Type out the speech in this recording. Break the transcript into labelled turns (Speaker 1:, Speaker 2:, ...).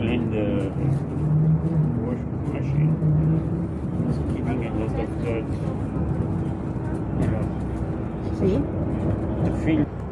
Speaker 1: in the washing machine. It's keeping a lot of dirt.
Speaker 2: See?
Speaker 1: the field.